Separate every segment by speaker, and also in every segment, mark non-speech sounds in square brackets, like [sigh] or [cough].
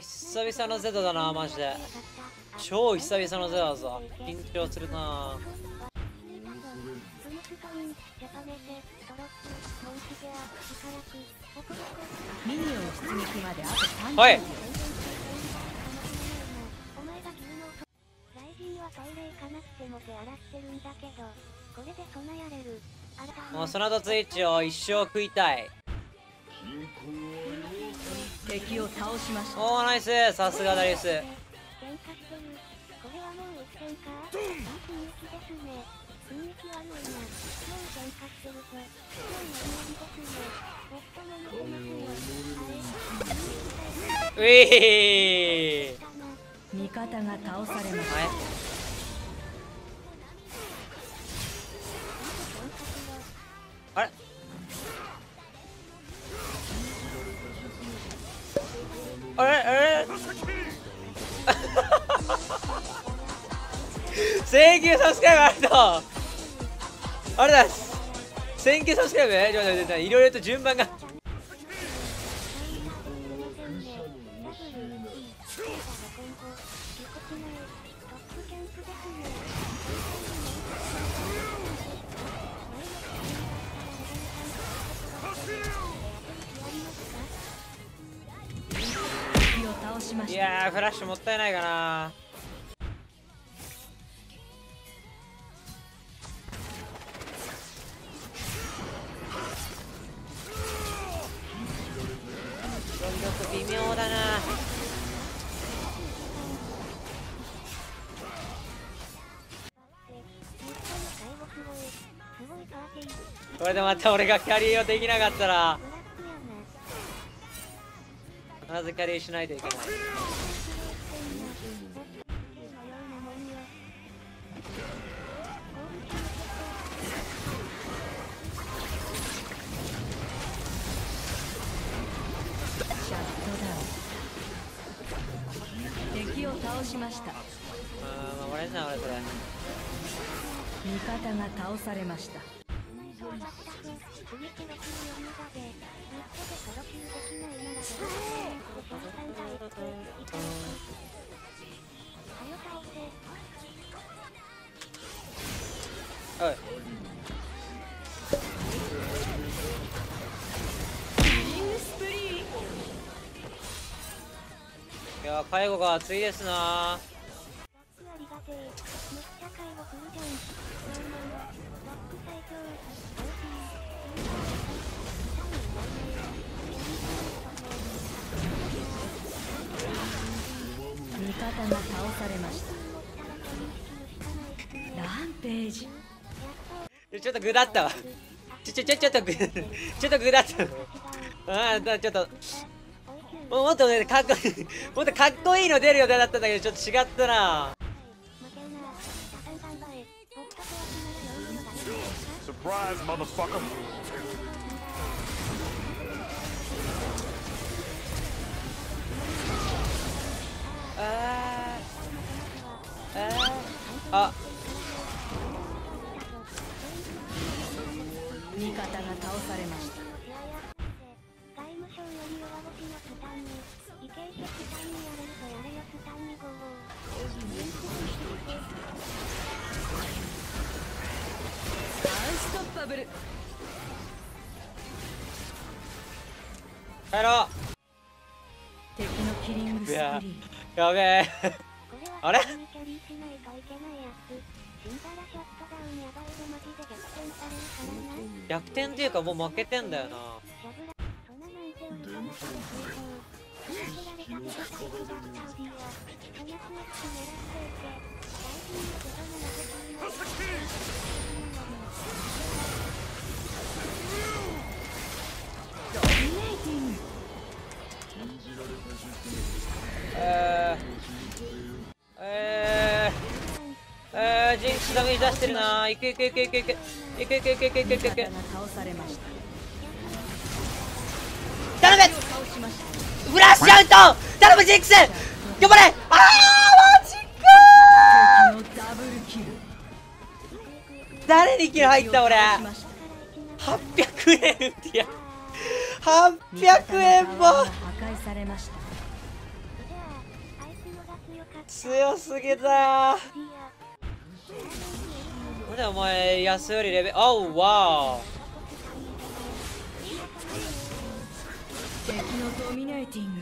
Speaker 1: 久々の Z だなマジで。超久々の Z だぞ。緊張するな。はい。
Speaker 2: も
Speaker 1: うその後ツイッチを一生食いたい。
Speaker 3: 敵を倒しました。
Speaker 1: おーナイス。さすがダリウス。
Speaker 2: うい
Speaker 3: 味方が倒されました、
Speaker 1: はい。あれ？1000級サブスクライバありがと。うありがとうございます。1000級サブスクライバちょといろいろと順番が。いやフラッシュもったいないかな。ちょっと微妙だな。これでまた俺がキャリーをできなかったらまずキャリーしないといけない。
Speaker 3: 倒しました。
Speaker 1: あー守れんな俺これ。
Speaker 3: 味方が倒されました。
Speaker 1: おい介護が熱いですな。
Speaker 3: 味方が倒されました。ランページ。
Speaker 1: ちょっとグだったわ。ちょちょちょちょっとグ [laughs] ちょっとグだった。ああだちょっともっとねかっこいいもっとかっこいいの出る予定だったんだけどちょっと違ったな。
Speaker 4: Surprise, motherfucker.
Speaker 1: あーあーあ
Speaker 3: 味方が倒されました
Speaker 2: り弱腰のスタンに、異形式スタンにやれるとやれよスタンにゴー
Speaker 3: ゴーン
Speaker 1: 帰ろうやべえあれ
Speaker 2: 逆転
Speaker 1: っていうかもう負けてんだよな。
Speaker 2: なんて売りかもしれないぞ。話しられたけど最後だったおじや。そのスネック狙っていて、大事にゼロの投げ込みの。
Speaker 3: ドミネーティング
Speaker 1: えー、えー、えー、ジンクスダメージ出してるないくいくいくいくいくいくいくいくいくいくいくいくいく
Speaker 3: 味方が倒されました
Speaker 1: 頼め
Speaker 3: 倒しました
Speaker 1: フラッシュアウト頼むジンクス頑張れあーマジか
Speaker 3: 敵のダブルキル
Speaker 1: ー誰にキル入った俺
Speaker 3: 倒しました
Speaker 1: 800円いや800円も
Speaker 3: 味方のタワーが破壊されました
Speaker 2: 強かった。
Speaker 1: 強すぎだ
Speaker 2: クリア。
Speaker 1: なんでお前安よりレベルおうわ
Speaker 3: 敵のドミネーティング
Speaker 2: ゴリラしてるけど完成するのか。もうゴリラはお金あんのはいらんからです。
Speaker 1: おやべ頼
Speaker 2: む。フラ
Speaker 1: ッシュアウト。頼む
Speaker 2: ジックス。頑張れ。あーマジか誰にキル入った俺。800円ってや。800円も。強すぎたよ。んでお前安よりレベル。あ、oh, ー。ドミネーティング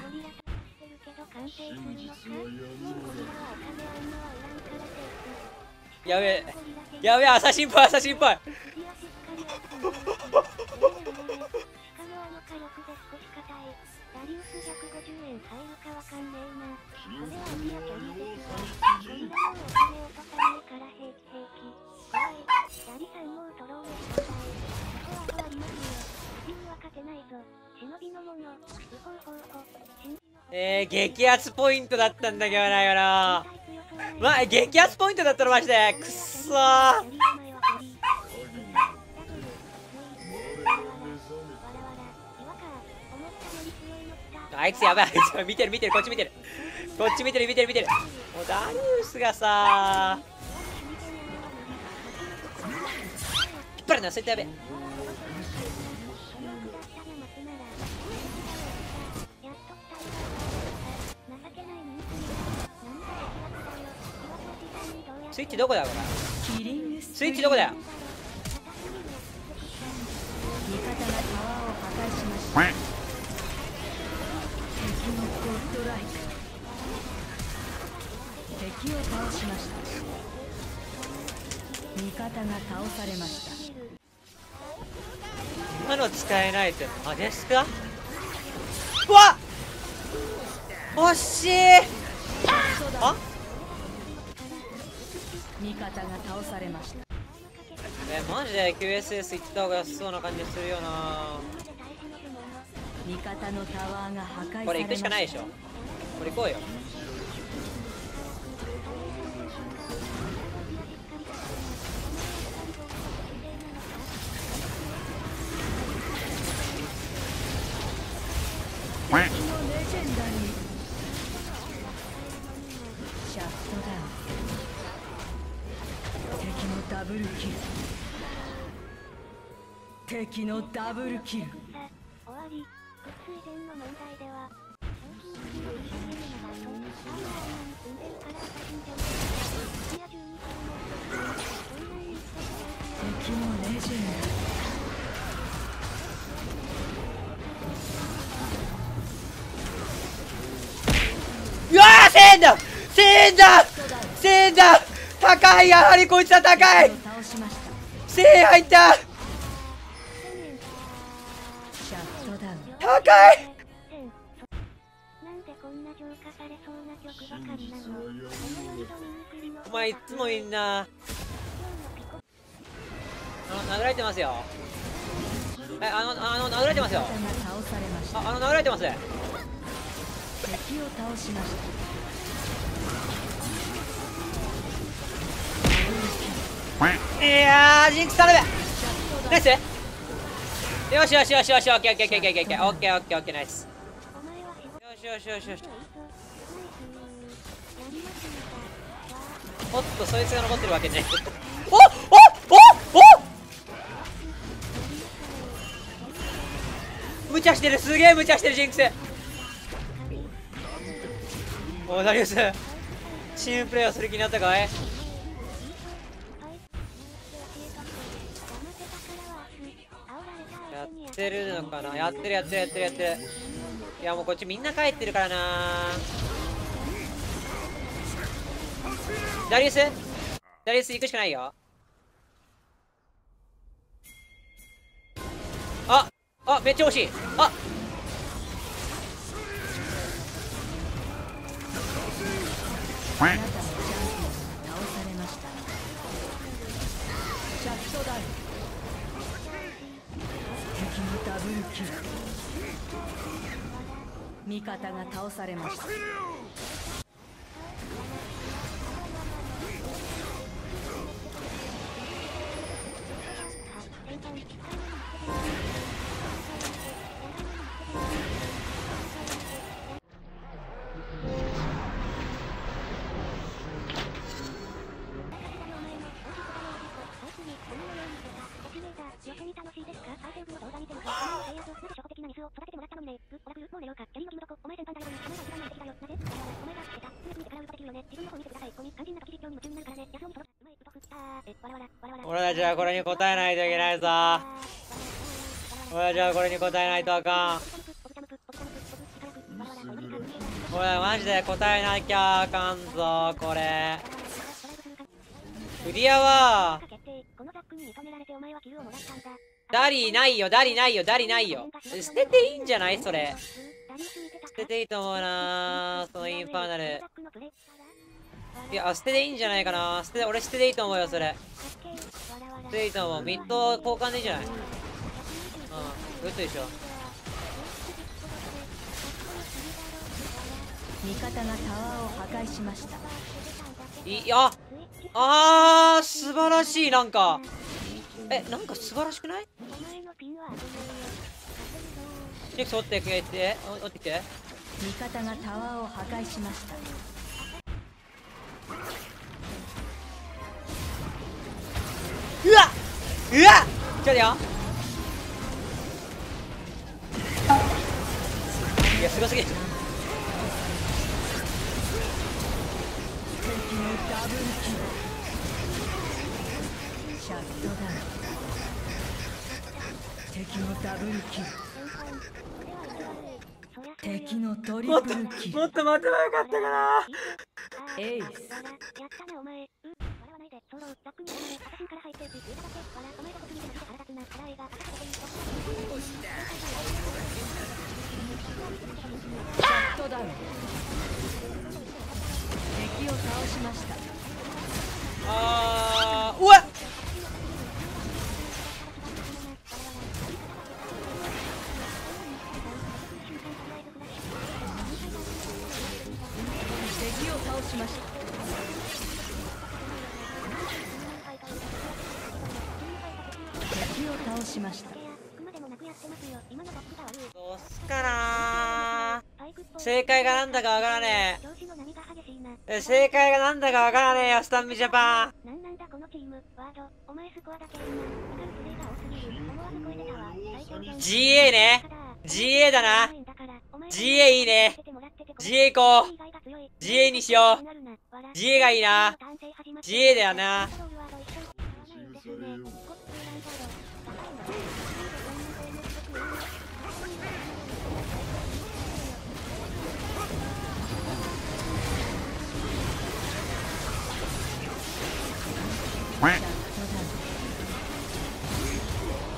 Speaker 2: やべやべ朝心配朝心配ダリウス150円入るかわかんねえな。これはアピアキャリーです。の
Speaker 1: えー、激アツポイントだったんだけどなよなまあ激アツポイントだったらマジで。くっそー。あいつやばいあいつ見てる見てる。こっち見てる。こっち見てる見てる見てる。もうダリウスがさ引っ張るなそういったやべえスイッチどこだよこれ
Speaker 3: ス
Speaker 1: スイッチどこだよ。
Speaker 3: 味方がタワーを破壊しました。敵のゴッドライク敵を倒しました。味方が倒されました。
Speaker 1: 今の使えないってあですかうわっ！惜しい。あ？
Speaker 3: 味方が倒されました。
Speaker 1: えマジで QSS 行った方が安そうな感じするよな。
Speaker 3: 味方のタワーが破壊されました。
Speaker 1: これ行くしかないでしょ。これ行こうよ
Speaker 3: ブルキル。敵のダブルキル。
Speaker 2: 終わり。物の問題ではンんじゃせい
Speaker 3: 敵のレジェン
Speaker 1: ドんだ!死高いやはりこいつは高い。精鋭入った。高い。お前いつもいんな。あの殴られてますよ。えあのあの殴られてますよ。ああの殴られてます。
Speaker 3: 敵を倒しました。
Speaker 1: いやージンクス頼むナイス。よしよしよしよし。オッケーオッケーオッケーオッケーオッケー。オッケーオッケーナイス。よしよしよしよし。おっとそいつが残ってるわけね。おっおっおっ。おっ無茶してる。すげえ無茶してるジンクス。おダリウス。チームプレーをする気になったかい。ってるのかな？やってるやってるやってるやってる。いやもうこっちみんな帰ってるからな。ダリウス？ダリウス行くしかないよ。ああめっちゃ惜しい。あ。
Speaker 3: あブルキル味方が倒されました。を育ててもらったのにね。ぐ、オ
Speaker 2: ラクル、もう寝ようか。キャリーの銀こ、お前先輩だよ。お前が一番ない敵だよ。なぜ？お前が下た。すぐに力をできるよね。自分の方見てください。ここに肝心な時実況に夢中になるからね。安尾に届く。うまい、うとふあたー。え、わらわら、わらわら。
Speaker 1: 俺たちはこれに答えないといけないぞ。俺たちはこれに答えないとあかん。俺マジで答えなきゃあかんぞこれクリアはこのザックに認められてお前はキルをもらったんだダリないよダリないよダリないよ。捨てていいんじゃない？それ。捨てていいと思うな。そのインファーナル。いや捨てていいんじゃないかな。捨て俺捨てていいと思うよそれ。捨てていいと思う。ミッド交換でいいんじゃない？うん。グッドでしょ。
Speaker 3: 味方がタワーを破壊しました。
Speaker 1: いやあー素晴らしいなんか。えなんか素晴らしくない？チェック取ってくれてお取って。きて
Speaker 3: 味方がタワーを破壊しました。
Speaker 1: うわうわちょっとよ。いやすごすぎる。
Speaker 3: シャットダウン敵のダブルキル敵のトリプルキル
Speaker 1: もっと待てばよかったかな。
Speaker 3: エース。
Speaker 2: やったねお前。う笑わないで。
Speaker 3: しました。敵を倒しました。
Speaker 1: どうすかな正解がなんだかわからね。え。正解がなんだかわからねえよスタンミジャパン。GA ね GA だな GA いいね。GA 行こう GA にしよう。GA がいいな。GA だよな。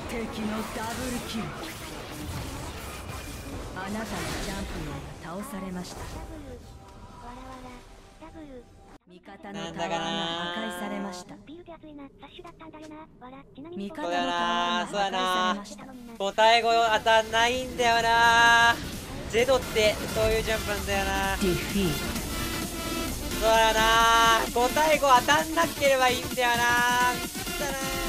Speaker 3: 敵のダブルキル。あなたのチャンピオンが倒されました。味方のタワーが破壊されました
Speaker 2: ビールって熱いな。サッシュだったんだよな。わら。ちなみに
Speaker 3: 味方の
Speaker 1: そうだ
Speaker 3: タワ
Speaker 1: な
Speaker 3: ーが破壊されました
Speaker 1: 答え声当たんないんだよなゼドってそういうジャンプなんだよな
Speaker 3: ディフィー
Speaker 1: そうだな答え語当たんなければいいんだよなくったな